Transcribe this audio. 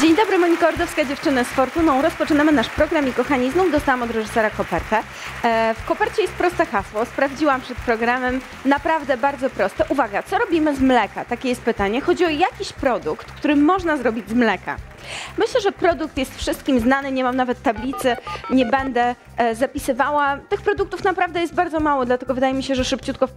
Dzień dobry, Monika Ordowska, dziewczyna z Fortuną. Rozpoczynamy nasz program i kochani, znów dostałam od reżysera kopertę. E, w kopercie jest proste hasło, sprawdziłam przed programem, naprawdę bardzo proste. Uwaga, co robimy z mleka? Takie jest pytanie. Chodzi o jakiś produkt, który można zrobić z mleka. Myślę, że produkt jest wszystkim znany, nie mam nawet tablicy, nie będę e, zapisywała. Tych produktów naprawdę jest bardzo mało, dlatego wydaje mi się, że szybciutko wpadnie.